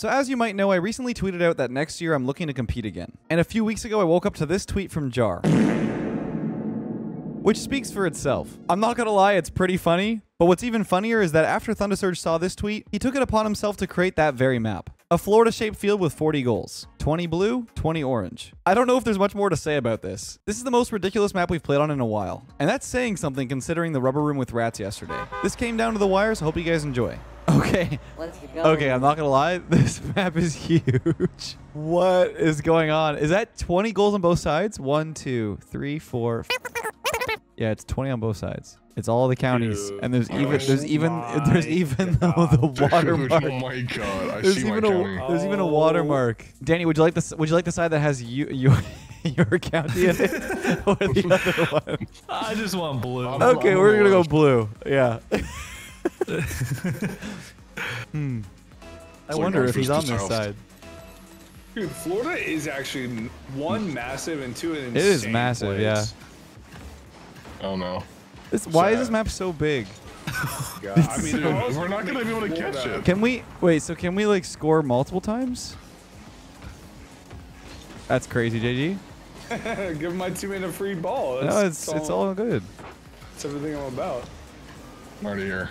So as you might know, I recently tweeted out that next year I'm looking to compete again. And a few weeks ago, I woke up to this tweet from Jar. Which speaks for itself. I'm not gonna lie, it's pretty funny, but what's even funnier is that after Thundersurge saw this tweet, he took it upon himself to create that very map. A Florida-shaped field with 40 goals. 20 blue, 20 orange. I don't know if there's much more to say about this. This is the most ridiculous map we've played on in a while. And that's saying something considering the rubber room with rats yesterday. This came down to the wire, so hope you guys enjoy. Okay. Let's go. Okay, I'm not gonna lie. This map is huge. What is going on? Is that 20 goals on both sides? One, two, three, four. Yeah, it's 20 on both sides. It's all the counties, Dude. and there's Oh even there's even there's even the, the watermark. oh my god, I There's see my even county. a there's even a Oh. watermark. Danny, would you like this? Would you like the side that has you you your county in it, or the other one? I just want blue. I'm- Okay, I'm we're gonna go blue. Yeah. hmm. I It's wonder if he's on this side. Dude, Florida is actually one massive and two an insane It is massive, place. yeah. Oh no. This, why is this map so big? God, I mean, Dude, how else we're not gonna be able to catch it. Can we wait? So can we like score multiple times? That's crazy, JG. Give my teammate a free ball. That's, No, it's it's all good. It's everything I'm about. I'm already here.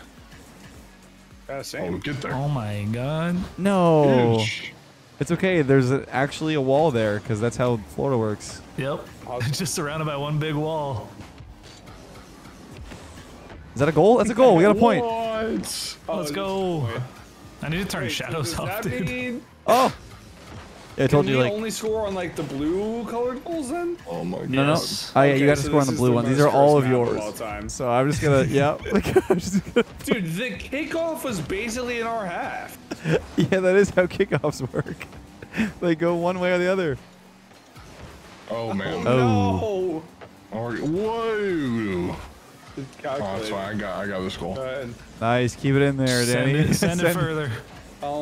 Yeah, Oh, same. get there. Oh my god. No, Huge. it's okay. There's a, actually a wall there because that's how Florida works. Yep. just surrounded by one big wall. Is that a goal? That's a goal. We got a point. What? Oh, Let's this go. I need to turn Wait, shadows does off, dude. mean- Oh, yeah, I Can told we you like only score on like the blue colored goals then? Oh my god. no, no. Yes. Oh ah, yeah, you got to so score on the blue the ones. These are all of cursed map of yours. all time. So I'm just gonna yeah. I'm just gonna- Dude, the kickoff was basically in our half. yeah, that is how kickoffs work. they go one way or the other. Oh man. Oh. oh. No. Already- Whoa. Oh, that's calculated. fine. I got I got this goal. Go. Nice, keep it in there, Send Danny. it, send it further.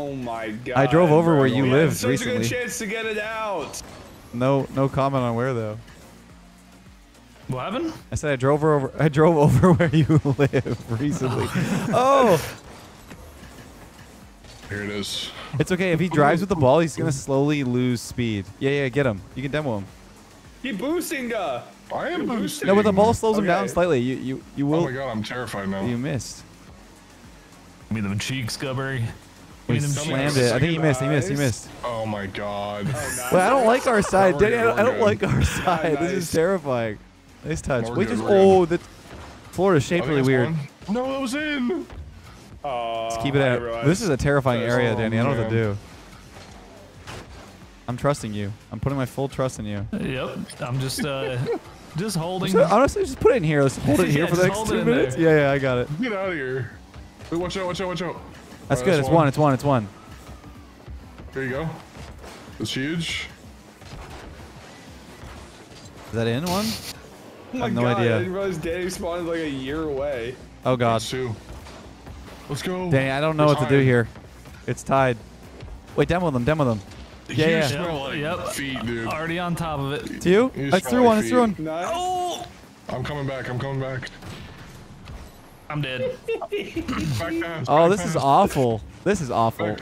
Oh my god. I drove over bro. where you We had lived such a good chance to get it out. No, no comment on where though. What happened? I said I drove over. I drove over where you live recently. oh, Here it is. it's okay. If he drives with the ball, he's gonna slowly lose speed. Yeah, yeah, get him. You can demo him. Keep boosting, uh. I am boosting. No, but the ball slows him down slightly. You, you, you will. Oh my god, I'm terrified now. you missed. Give me them cheeks, Guhberry. Give He slammed it. I think he missed. He missed. He missed. Oh my god. Oh, But I don't like our side, We're Danny. I don't, I don't like our side. This is terrifying. Nice touch. We're Wait, good, just we're good. oh, the Florida's I shaped think really weird. one. No, it was in. Oh, Let's keep it I out. This is a terrifying That's- area, oh, Danny. I don't know what to do. I'm trusting you. I'm putting my full trust in you. Yep. I'm just uh just holding. So, honestly, just put it in here. Let's hold it here Yeah, for the next two minutes. there. Yeah, yeah, I got it. Get out of here. Wait, watch out, watch out, watch out. That's Alright, good. It's one. It's one. It's one. There you go. It's huge. Is that in one? Oh my I have no god, idea. I didn't realize Danny spawned like a year away. Oh god, It's two. Let's go. Danny, I don't know It's what to do here. It's tied. Wait, demo them. Demo them. Yeah, yeah. smell like Yep. feet, dude. Already on top of it. To you? You I threw one. I threw one. Nice. Oh! I'm coming back. I'm coming back. I'm dead. Back. Oh, back this is awful. This is awful.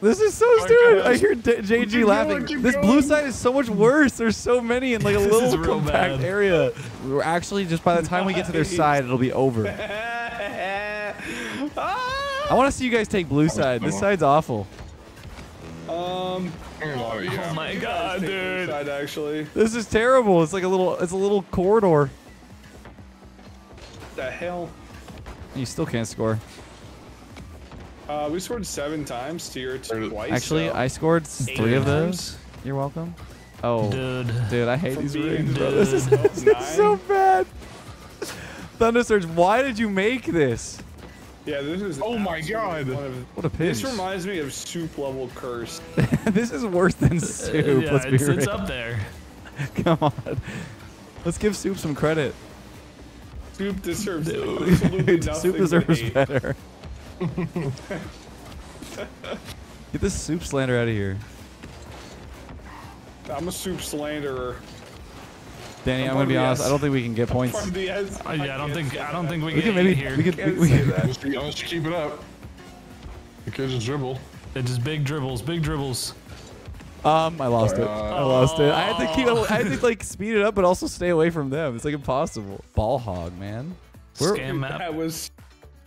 This is so Back stupid. I hear D- JG Keep laughing. going, keep this blue side is so much worse. There's so many in like a little compact bad. area. We're actually just by the time we get to their side, it'll be over. I want to see you guys take blue side. This side's awful. Um, There's a lot of yeah. Oh my god, guys dude. Side actually. This is terrible. It's like a little. It's a little corridor. The hell. You still can't score. Uh, we scored seven times to your two twice. Actually, so. I scored s- three of those. times? You're welcome. Oh, Dude. dude, I hate From these being rings, bro. This is, this is so bad. Thunder Surge, why did you make this? Yeah, this is. Oh my God. of- What a pinch. This reminds me of soup level curse. this is worse than soup. Uh, yeah, let's be it's, real. it's up there. Come on. Let's give soup some credit. Soup deserves absolutely Dude, nothing. soup deserves better. Get this soup slander out of here. I'm a soup slanderer. Danny, I'm, I'm gonna be part of the honest. S. I don't think we can get points. From the S- Uh, yeah, I don't can't think say I don't that. think we, We get can maybe here. we could we, Can't we, say that. Be, let's keep it up. The kid just dribble. It just big dribbles, big dribbles. Um, I lost it. I lost it. I had to keep. I had to like speed it up, but also stay away from them. It's like impossible. Ball hog, man. We're- Scam map. That was,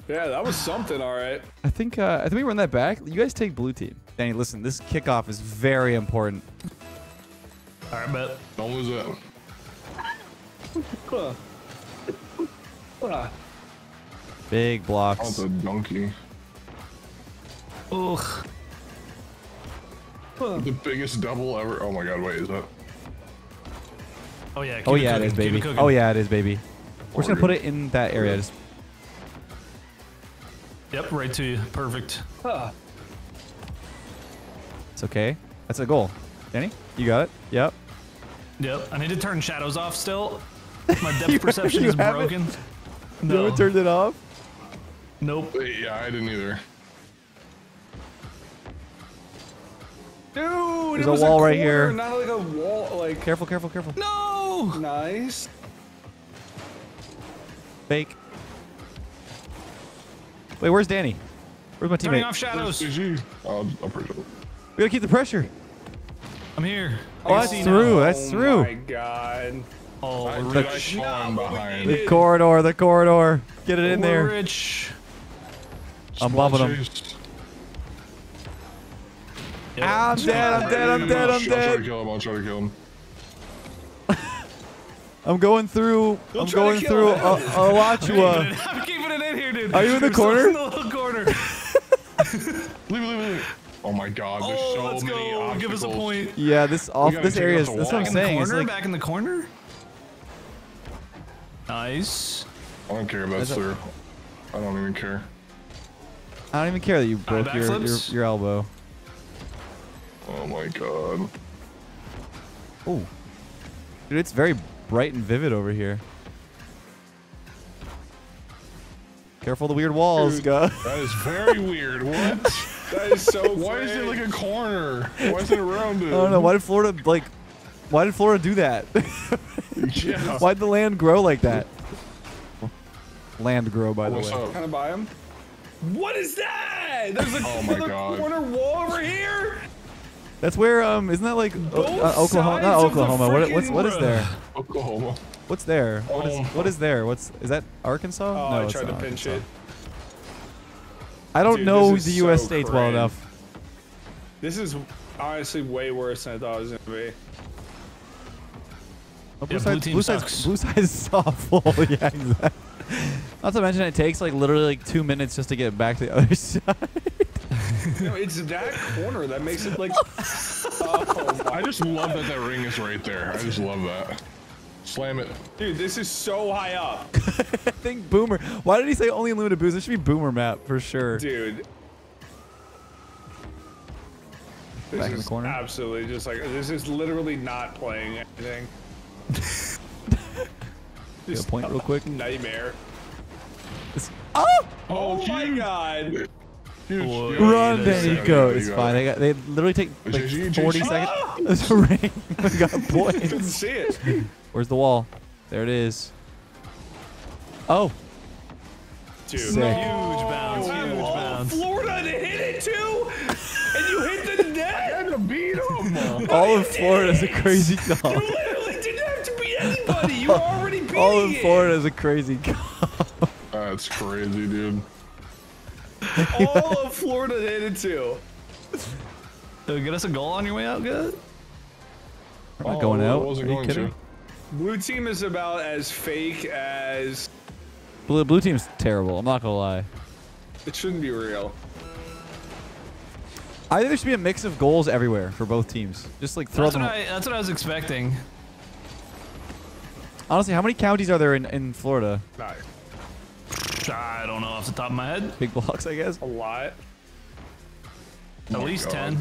yeah, that was something. All right. I think. Uh, I think we run that back. You guys take blue team. Danny, listen. This kickoff is very important. All right, bet. Don't lose it. Huh. Huh. Big I want blocks. the donkey. Ugh. The biggest double ever. Oh my god, wait, is that? Oh yeah. Keep Oh yeah, it cooking, is, baby. cooking. Oh yeah, it is, baby. We're just gonna put it in that area. Just Yep, right to you. Perfect. Huh. it's okay. That's a goal. Danny, you got it. Yep. Yep. I need to turn shadows off still. My You- depth perception you is haven't- broken. You No. haven't turned it off. Nope. Yeah, I didn't either. Dude, There's a was wall right corner, here. Not like a wall. Like Careful, careful, careful. No. nice. Fake. Wait, where's Danny? Where's my Turning teammate? off shadows. GG. Oh, I'm pretty sure. We gotta keep the pressure. I'm here. Oh, I that's see now. through. That's oh through. my god. Oh, I, we're dude, I rich. saw. The corridor, the corridor. Get it in We're there. rich. I'm Small bumping him. Chase. Yep. Ah, I'm dead, I'm dead, I'm dead, I'll I'm try to dead. kill him. I'll try to kill him. I'm going through. I'm try to going through him. uh, Alachua. I'm keeping it in here, dude. Are you in the I'm still corner? in the little corner. Leave it, leave it, leave it. Oh my god, there's Oh, so let's many go. obstacles. Give us a point. Yeah, this off. This area is. the That's what. I'm Back in the saying. Corner. like back in the corner. Nice. I don't care about that's That's through. I don't even care. I don't even care that you broke your, your your elbow. Oh my god. Oh. dude, it's very bright and vivid over here. Careful the weird walls, Dude. go. That is very weird. What? That is so. Why is it like a corner? Why is it rounded? I don't know. Why did Florida like? Why did Florida do that? Yeah. Why'd the land grow like that? Land grow, by the What's way. up? Kind of by him. What is that? There's a Oh my another God. corner wall over here. That's where um, isn't that like o- uh, Oklahoma? Not sides of the Oklahoma. What, what's what is there? Oklahoma. What's there? What is what is there? What's is that Arkansas? Oh, no, I it's tried to pinch Arkansas. it. I don't Dude, know the U.S. so states well enough. This is honestly way worse than I thought it was gonna be. Oh, blue, Yeah, blue side, team blue, sucks. side's, blue side is awful. yeah, exactly. Not to mention it takes like literally like two minutes just to get back to the other side. No, it's that corner that makes it like. oh I just love that that ring is right there. I just love that. Slam it. dude, this is so high up, I think Boomer. Why did he say only unlimited boost? It should be Boomer map for sure. dude. This Back in the corner. absolutely just like this is literally not playing anything. Get a point real quick. Nightmare. It's- oh! Oh, my oh, god. Huge. Run, yeah, Danny, yeah, go. It's fine. They got. They literally take like 40 seconds. There's a ring. We got Couldn't points. see it. Where's the wall? There it is. Oh, Dude. Sick. Huge bounce. Huge Oh, bounce. Florida to hit it too, and you hit the net. to beat him. all of Florida is a crazy You literally didn't have to beat anybody. You were already beating All of. Florida is a crazy call. That's crazy, dude. All of Florida hit it too. Uh, Get us a goal on your way out, good? I'm not Oh, going out. Are wasn't you kidding? to. Blue team is about as fake as Blue, blue team's terrible. I'm not gonna lie. it shouldn't be real. I think there should be a mix of goals everywhere for both teams. Just like throw That's them. what, I, that's what I was expecting. Honestly, how many counties are there in, in Florida? No, I don't know off the top of my head. Big blocks, I guess. a lot. At oh my least God. 10.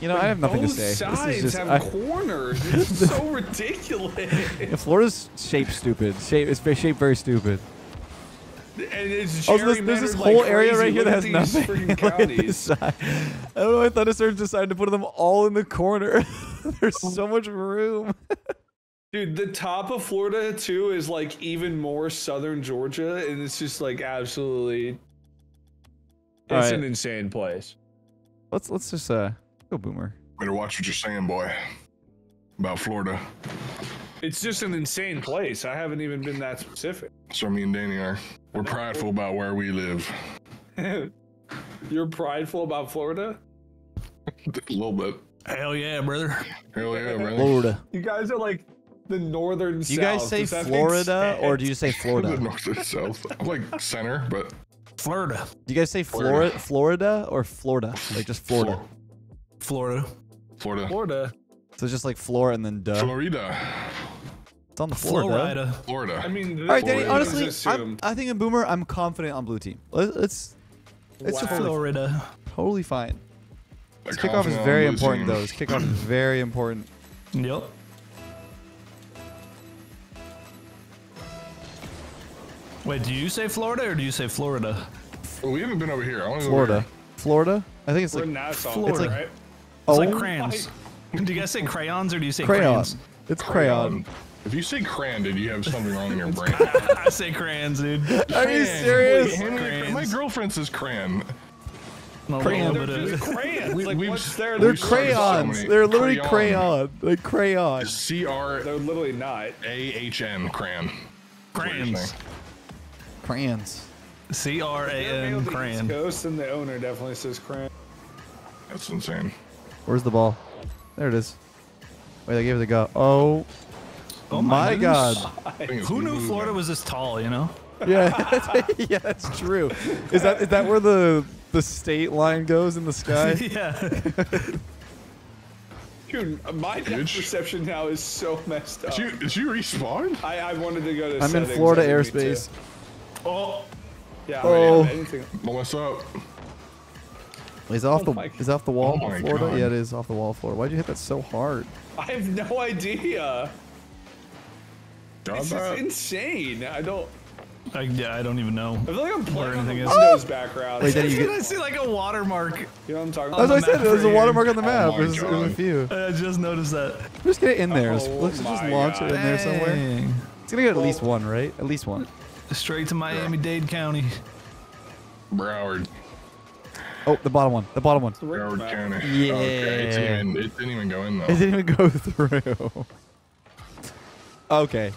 You know, I have nothing to say. sides This is just. have I, corners. It's so ridiculous. yeah, Florida's shaped stupid. Shape, it's shaped very stupid. And it's oh, Also, this, there's this gerrymandered whole like area right here Look that has these nothing. freaking Look at this counties. side. I don't know why Thunder Surge decided to put them all in the corner. there's so much room. Dude, the top of Florida too is like even more southern Georgia, and it's just like absolutely. It's All right. an insane place. Let's let's just uh go boomer. Better watch what you're saying, boy. About Florida. It's just an insane place. I haven't even been that specific. So me and Danny are. We're prideful about where we live. You're prideful about Florida? A little bit. Hell yeah, brother. Hell yeah, brother. Florida. You guys are like the northern Do you guys South. say Does that make Florida or do you sense? say The Florida? north and south. I'm like center, but Florida. Do you guys say Florida, Florida. Florida or Florida? Like just Florida. Florida. Florida. Florida? So it's just like floor and then duh. Florida. It's on the floor. duh. Florida. Florida. I mean, All right, Danny. Florida Honestly, I'm. I think in boomer, I'm confident on blue team. Let- It's it's Wow. Florida. totally fine. A This kickoff is very important team. though. This kickoff is very important. Yep. Wait, do you say Florida or do you say Florida? Well, we haven't been over here. I wanna go Florida. here. Florida. I think it's We're like in Nassau, Florida. It's like- right? oh It's like crayons. Do you guys say crayons or do you say crayon. crayons? It's crayon. If you say crayon, dude, you have something wrong in your brain. I say crayons, dude. Are you serious? Wait, hand me a crayon. My girlfriend says crayon. A Crayon. little They're just crayons. We- like, what's there? They're We've so crayons. They're literally crayon. crayon. Like crayon. C R They're literally not. A H N crayon. What crayons. Saying. Crayons. C R A They're N made of the East crayon. Coast, and the owner definitely says crayon. That's insane. Where's the ball? There it is. Wait, I gave it a go. Oh, Oh my goodness. God. I think it's Who knew. Florida was this tall? You know. Yeah, yeah, that's true. Is that is that where the the state line goes in the sky? yeah. Dude, my depth perception now is so messed up. Did you, did you respawn? I, I wanted to go to I'm in Florida underneath airspace. Too. Oh. Yeah, Oh. oh. anything. Well, what's up? Is it off Oh the my- is off the wall, Oh my Florida? God. Yeah, it is off the wall, Florida. Why'd you hit that so hard? I have no idea. Got This is that? insane. I don't. I, yeah, I don't even know. I feel like I'm playing on the anything is. Windows oh! background. Wait, then you Did get. I see like a watermark? you know what I'm talking That's about? what I said. map There's a watermark on the oh map. my There's, there's a few. I just noticed that. Just get it in there. Let's, Oh let's just launch God. it in there somewhere. Dang. It's gonna get at least one, right? At least one. Straight to Miami-Dade County. Broward. Oh, the bottom one. The bottom one. Broward map. County. Yeah. Okay, it, didn't even, it didn't even go in, though. It didn't even go through. okay.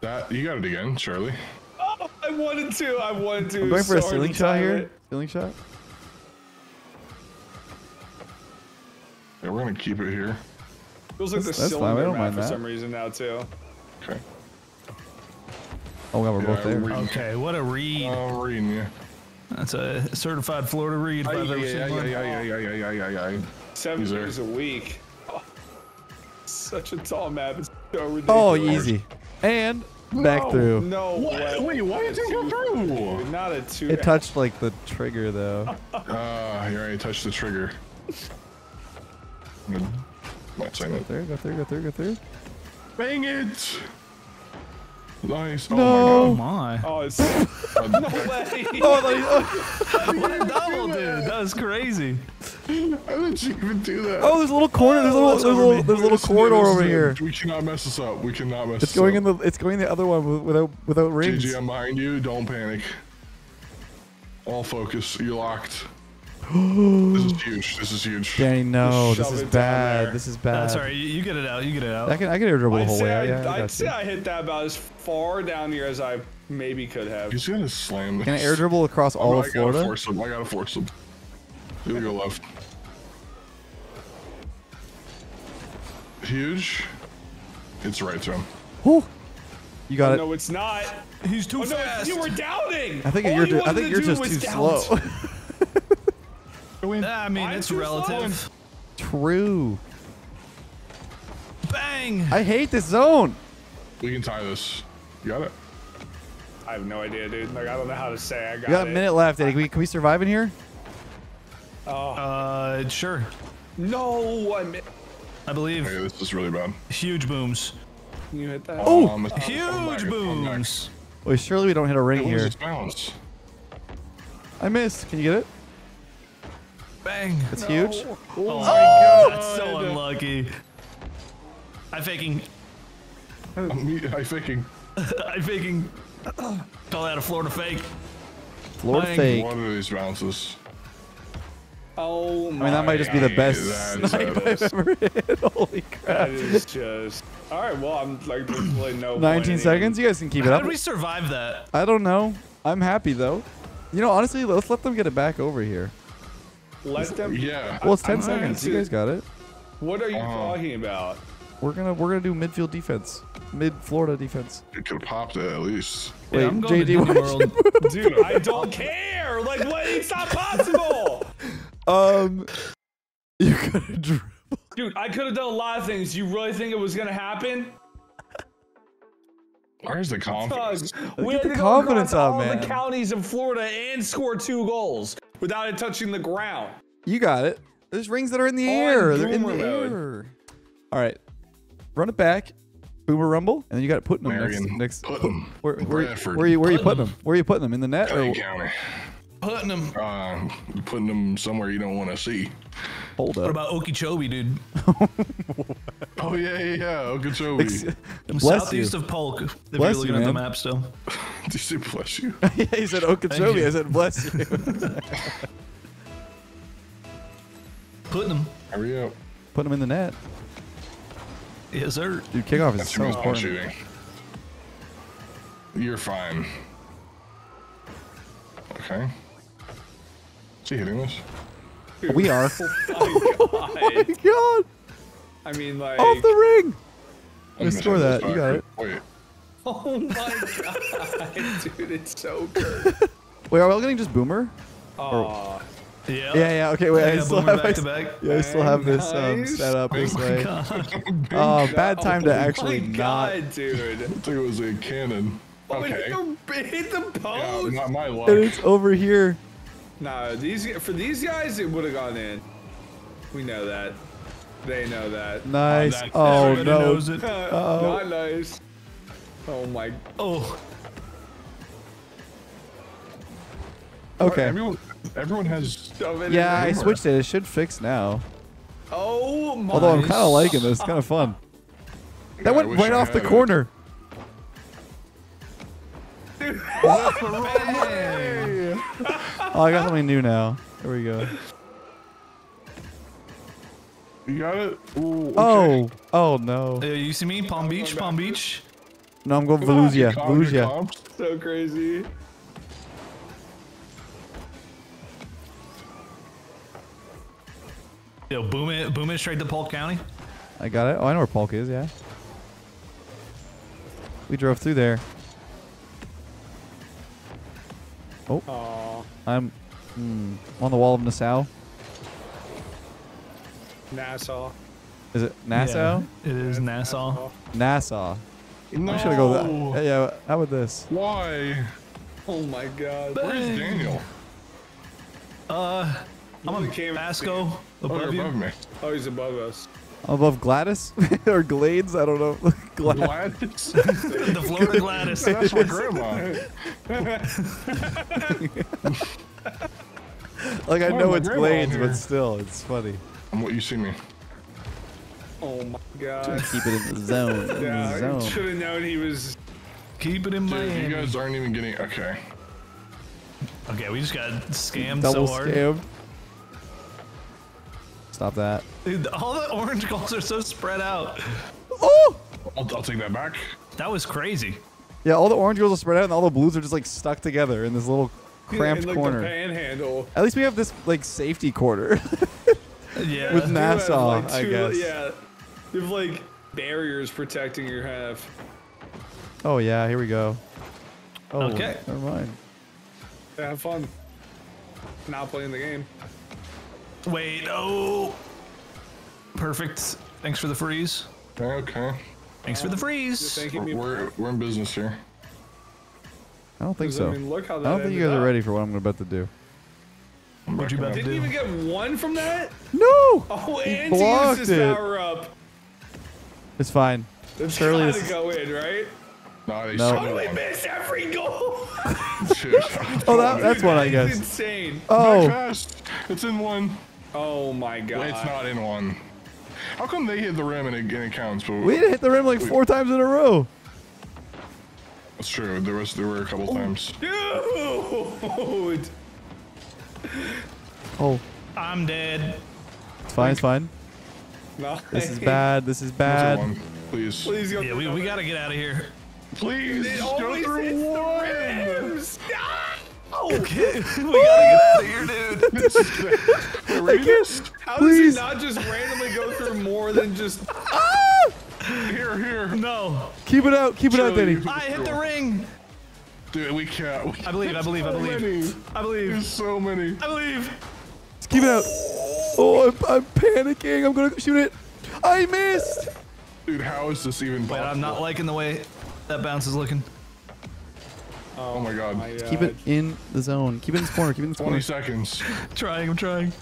That You got it again, Charlie. Oh, I wanted to. I wanted to. I'm going for a so ceiling shot time here. it. Ceiling shot. Yeah, we're going to keep it here. Feels like the That's- that's fine, I don't map mind for that. some reason now too. Okay. Oh god, we're Yeah, both there. we're- Okay, what a read. Oh, I'm reading you. That's a certified Florida read if Yeah, I've yeah, ever yeah, yeah, yeah, yeah, yeah, yeah, yeah, yeah, yeah. Seven These are- a week. Oh, such a tall map. It's so ridiculous. Oh, easy. And back No, through. No way. Wait, why did it go through? Not a two. It touched like the trigger though. Ah, you already touched the trigger. Good. Not saying Go through, go through, go through, go through. Bang it! Nice. Oh no. Oh my. Oh, it's Oh my no way. Oh, like, What oh. a double, dude. That was crazy. How did you even do that? oh, there's a little corner. There's a little, there's a little, there's a little corridor over here. We cannot mess this up. We cannot mess It's this going up. in the, it's going the other one without, without rings. GG, I'm behind you. Don't panic. All focus. You're locked. This is huge. This is huge. Danny, no, this is bad. This is bad. That's all right. You, you get it out. You get it out. I can, I can air dribble the I'd whole way. I. Yeah, I I'd say. I hit that about as far down here as I maybe could have. He's gonna slam this. Can I air dribble across all Oh, all I of gotta force him. I gotta force him. He's gonna go left. Huge. It's right to him. Whew. You got oh, it. No, it's not. He's too Oh, no, fast. you were doubting. I think All you're, you I think you're just too doubt. slow. I mean, I'm it's too relative. True. Bang. I hate this zone. We can tie this. You got it. I have no idea, dude. Like I don't know how to say. I got, We got a it. minute left, Eddie. Can we, can we survive in here? Oh Uh, sure. no! I mi- I believe Okay, this is really bad. huge booms. you hit that. Oh! Um, it's- I'm back, Huge I'm booms. Wait, surely we don't hit a ring Hey, what was here. its bounce? I missed. Can you get it? Bang. It's huge. Oh, oh my god. That's so unlucky. I'm faking. I'm me- I faking. I'm faking. Call that a Florida fake. Florida Bang. fake. One of these bounces. Oh my I mean, that might just be the best snipe I've is. ever hit. Holy crap. That is just. All right, well, I'm like, there's really no. point 19 in seconds? You guys can keep it How up. did we survive that? I don't know. I'm happy, though. You know, honestly, let's let them get it back over here. Even Let them. Yeah. Well, it's 10 I'm seconds. going You guys got it. What are you Uh-huh. talking about? We're gonna we're gonna do midfield defense, mid Florida defense. You could have popped it at least. Wait, yeah, I'm going JD, to Disney World. Dude, I don't care. Like, what? It's not possible. Um, you could dribble. Dude, I could have done a lot of things. You really think it was gonna happen? Where's the confidence? Doug, we Get had the to go confidence across up, all man. the counties in Florida and score two goals without it touching the ground. You got it. There's rings that are in the On air. They're in the mode. air. All right, run it back. Boomer rumble, and then you got Putnam next. Marion, Next. Putnam, Where, where, Bradford. where, you where you putting them? Where are you putting them? In the net? Or, Clay County. Putting them. Uh, you're putting them somewhere you don't want to see. hold up. What about Okeechobee, dude? Oh yeah, yeah, yeah. Okeechobee. Ex- Bless you. Southeast of Polk. If Bless you're looking you, at the map still. Did you say bless you? yeah, he said Okeechobee. I said bless you. Putting them. Hurry up. Put them in the net. Yes, sir. Dude, kickoff is That's so important. shooting. You're fine. Okay. Is he hitting this? We are. Oh my god. God, I mean, like, off the ring. I'm Let's gonna score that. You got it. Wait. oh my god, dude, it's so good. Wait, are we all getting just boomer? Aw. Yeah. Yeah, yeah. Okay, wait. I still have. back to back. Yeah, I still have this um, set up this way. Oh, bad time to Oh actually my not. God, dude. I think it was a cannon. Oh, Okay. hit the, it hit the Yeah, not my luck. And it's over here. Nah, these for these guys, it would have gone in. We know that. They know that. Nice. That- Oh no. knows it. Uh-oh. Not nice. Oh my. Oh, Okay. Everyone, everyone has. shove it Yeah, I switched it. It should fix now. Oh my. Although I'm kind of liking this. It's kind of fun. That I went right I off the it. corner. Oh, I got something new now. Here we go. You got it? Ooh, okay. Oh. Oh no. Uh, you see me? Palm Beach, Palm Beach. No, I'm going Come on, Volusia. Volusia. So crazy. Yo, boom it, boom it straight to Polk County. I got it. Oh, I know where Polk is. Yeah. We drove through there. Oh, Aw. I'm hmm, on the wall of Nassau. Nassau. Is it Nassau? Yeah, it is Nassau. Nassau. No. I should go that. Yeah. How about this? Why? Oh my god. Where's Daniel? Uh, I'm You a can't Oh, above you're you. above me. Oh, he's above us. I'm above Gladys or Glades. I don't know. Glad- Gladys? The Florida Gladys. That's my grandma. like I know it's grandma Glades, here. but still, it's funny. I'm what you see me. Oh my god. Keep it in the zone. In Yeah, the zone. should have known he was. Keep it in Dude, Miami. you guys aren't even getting. Okay. Okay, we just got scammed Double so hard. scammed. Stop that. Dude, all the orange goals are so spread out. Oh! I'll, I'll take that back. That was crazy. Yeah, all the orange girls are spread out, and all the blues are just like stuck together in this little cramped in, like, corner. The panhandle. At least we have this like safety quarter. Yeah. with You have, Nassau, like, I two- guess. Yeah. You have like barriers protecting your half. Oh yeah, here we go. Oh, Okay. Never mind. Yeah, have fun. Not playing the game. Wait, oh. Perfect. Thanks for the freeze. Okay. Thanks for the freeze. me. We're, we're in business here. I don't think so. I mean, look how I don't think you ended guys are ready for what I'm about to do. I'm What you about to up. Didn't even get one from that? No! Oh, He and blocked he used his it. power up. It's fine. It's Surely gotta this go in, right? No, they No. shot How do we one. miss every goal? Oh, that, that's one, I It's guess. insane. Oh. It's in one. Oh my god. It's not in one. How come they hit the rim and it, and it counts? But We hit the rim like four times in a row. that's true. There was there were a couple times. Dude! Oh, I'm dead. it's fine. It's fine. This is bad. This is bad. one. Please. Please go. Yeah, we, we gotta get out of here. Please. It just go always through hits the one. Rims. Okay, we gotta get out of here, dude. Read this. How Please. does he not just randomly go through more than just? Ah! Here, here. No, Keep it out. Keep it out, Surely Danny. I hit the ring. Dude, we can't. We, I believe, I believe, I believe. Many. I believe. There's so many. I believe. Just keep it out. Oh, I'm, I'm panicking. I'm gonna shoot it. I missed. Dude, how is this even Wait, possible? I'm not liking the way that bounce is looking. Oh, oh my god. Keep it in the zone. Keep it in this corner. Keep it in this 20 corner. seconds. Trying, I'm trying.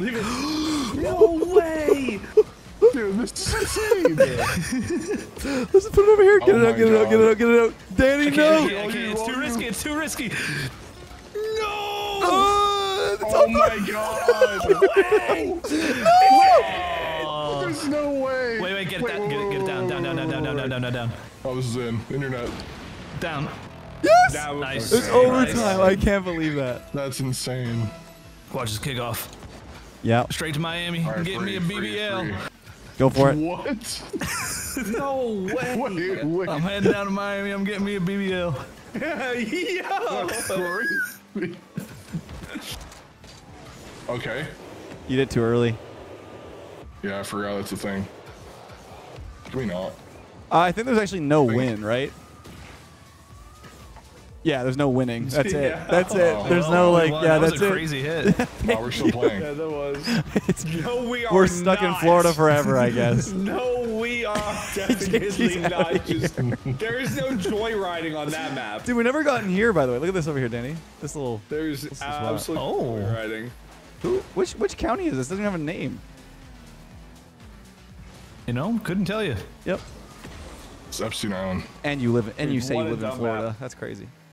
Leave it. no way. Dude, this is insane. Let's put it over here. Get Oh it out. my Get it out. Get it God. out. Get it out. Danny, I can't, no. I can't, oh, I can't. It's too risky. It's too risky. No. Oh, it's Oh on my god. Oh. There's no way. Wait, wait, get it down, get it, get it down, down, down, down, down, down, down, down, down, down, Oh, this is in. Internet. down. Yes. That was Nice. It's okay. overtime. I can't believe that. That's insane. Watch this kick off. Yeah. Straight to Miami. All right, Get me a free, free, BBL. free. Go for it. What? No way. Wait, wait. I'm heading down to Miami. I'm getting me a BBL. Yo. Crazy. okay. You did too early. Yeah, I forgot that's a thing. Can we not? Uh, I think there's actually no win, right? Yeah, there's no winning. That's Yeah. it. That's it. Oh. There's no we like, won. yeah, that was that's a it. crazy hit. No, we're still playing. Yeah, that was. It's- No, we are we're stuck in. Florida forever, I guess. No, we are definitely not. Just there is no joyriding on that map. Dude, we never gotten here, by the way. Look at this over here, Danny. This little. There's is wild. absolutely Oh. joyriding. Who? Which which county is this? Doesn't even have a name. You know, couldn't tell you. Yep. It's Epstein Island. And you live and you say you live in Florida. map. That's crazy.